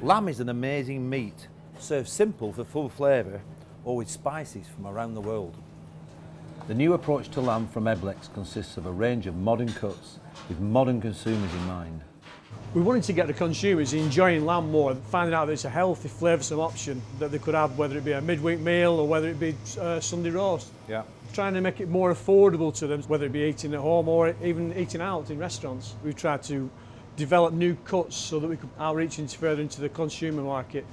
Lamb is an amazing meat, served simple for full flavour or with spices from around the world. The new approach to lamb from EBLEX consists of a range of modern cuts with modern consumers in mind. We wanted to get the consumers enjoying lamb more, finding out that it's a healthy, flavoursome option that they could have, whether it be a midweek meal or whether it be uh, Sunday roast. Yeah. Trying to make it more affordable to them, whether it be eating at home or even eating out in restaurants. We've tried to develop new cuts so that we could outreach into further into the consumer market,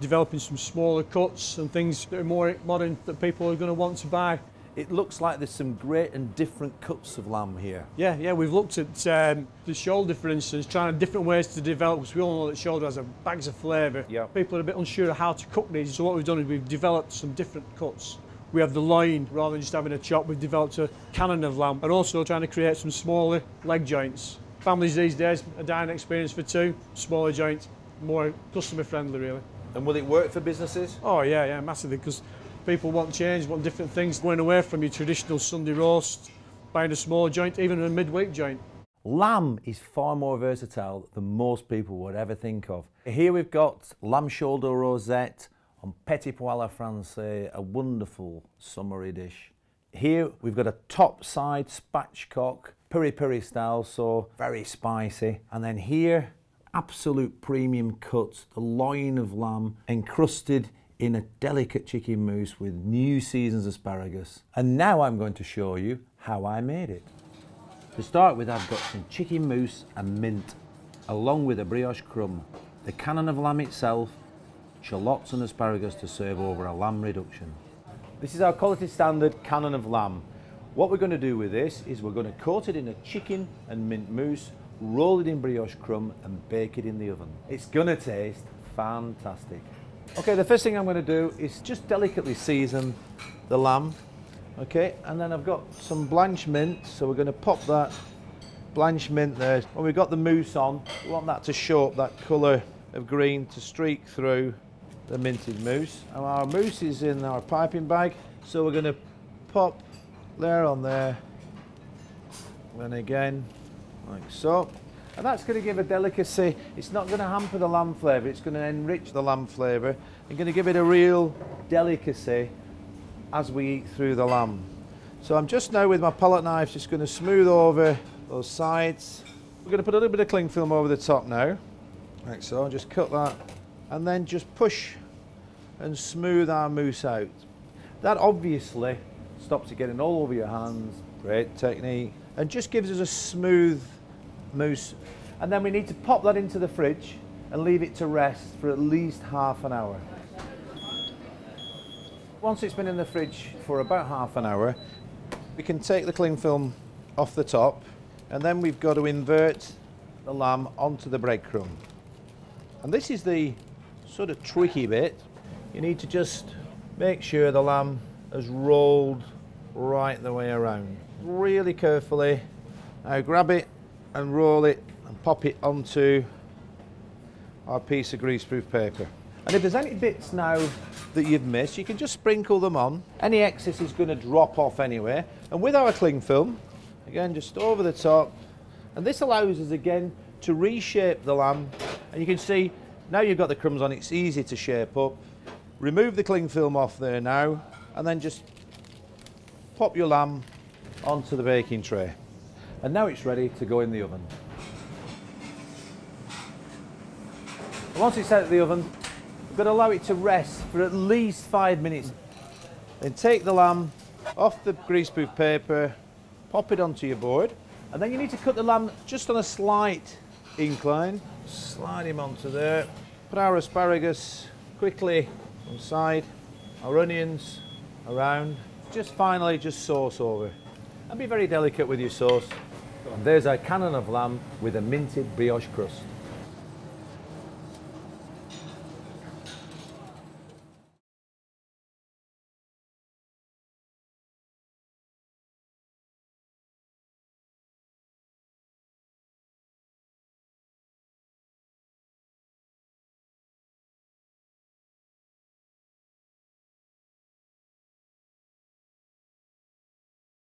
developing some smaller cuts and things that are more modern that people are going to want to buy. It looks like there's some great and different cuts of lamb here. Yeah, yeah, we've looked at um, the shoulder, for instance, trying different ways to develop, because we all know that shoulder has a bags of flavour. Yeah. People are a bit unsure of how to cook these, so what we've done is we've developed some different cuts. We have the loin, rather than just having a chop, we've developed a cannon of lamb, and also trying to create some smaller leg joints. Families these days, a dining experience for two, smaller joints, more customer friendly really. And will it work for businesses? Oh yeah, yeah, massively, because people want change, want different things, going away from your traditional Sunday roast, buying a small joint, even a midweek joint. Lamb is far more versatile than most people would ever think of. Here we've got lamb shoulder rosette on petit pois la française, a wonderful summery dish. Here we've got a top side spatchcock, piri piri style, so very spicy. And then here, absolute premium cut, the loin of lamb encrusted in a delicate chicken mousse with new season's asparagus. And now I'm going to show you how I made it. To start with, I've got some chicken mousse and mint, along with a brioche crumb, the cannon of lamb itself, shallots and asparagus to serve over a lamb reduction. This is our quality standard cannon of lamb. What we're going to do with this is we're going to coat it in a chicken and mint mousse, roll it in brioche crumb and bake it in the oven. It's going to taste fantastic. Okay, the first thing I'm going to do is just delicately season the lamb. Okay, and then I've got some blanch mint, so we're going to pop that blanch mint there. When we've got the mousse on, we want that to show up that colour of green to streak through the minted mousse. And our mousse is in our piping bag, so we're going to pop there on there, Then again, like so. And that's going to give a delicacy. It's not going to hamper the lamb flavour, it's going to enrich the lamb flavour and going to give it a real delicacy as we eat through the lamb. So I'm just now with my palette knife just going to smooth over those sides. We're going to put a little bit of cling film over the top now, like so, just cut that and then just push and smooth our mousse out. That obviously stops it getting all over your hands, great technique, and just gives us a smooth mousse. And then we need to pop that into the fridge and leave it to rest for at least half an hour. Once it's been in the fridge for about half an hour, we can take the cling film off the top and then we've got to invert the lamb onto the breadcrumb. And this is the sort of tricky bit. You need to just make sure the lamb has rolled right the way around. Really carefully. Now grab it and roll it and pop it onto our piece of greaseproof paper. And if there's any bits now that you've missed, you can just sprinkle them on. Any excess is going to drop off anyway. And with our cling film, again, just over the top. And this allows us again to reshape the lamb. And you can see now you've got the crumbs on, it's easy to shape up. Remove the cling film off there now, and then just pop your lamb onto the baking tray. And now it's ready to go in the oven. And once it's out of the oven, we're going to allow it to rest for at least five minutes. Then take the lamb off the greaseproof paper, pop it onto your board, and then you need to cut the lamb just on a slight incline. Slide him onto there. Put our asparagus quickly on side, our onions around. Just finally, just sauce over. And be very delicate with your sauce. And there's our cannon of lamb with a minted brioche crust.